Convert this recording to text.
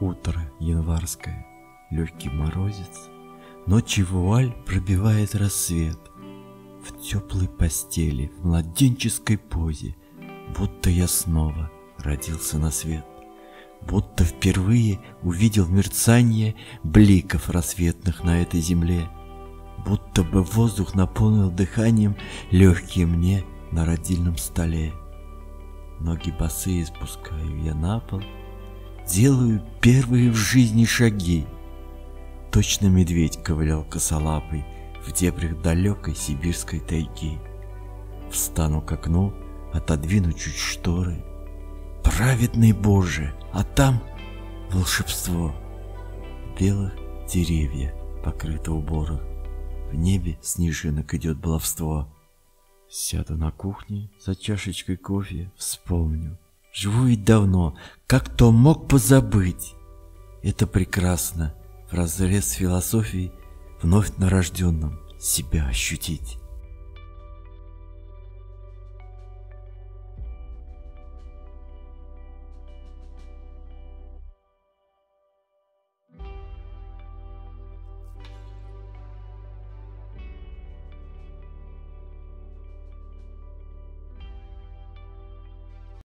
Утро январское, легкий морозец, Ночи вуаль пробивает рассвет. В теплой постели, в младенческой позе, Будто я снова родился на свет. Будто впервые увидел мерцание Бликов рассветных на этой земле. Будто бы воздух наполнил дыханием Легкие мне на родильном столе. Ноги босые спускаю я на пол — Делаю первые в жизни шаги. Точно медведь ковылял косолапый В дебрях далекой сибирской тайги. Встану к окну, отодвину чуть шторы. Праведный Боже, а там волшебство. Белых деревья покрыто уборах, В небе снежинок идет баловство. Сяду на кухне за чашечкой кофе, вспомню — Живу ведь давно, как кто мог позабыть? Это прекрасно, в разрез философии вновь нарожденном себя ощутить.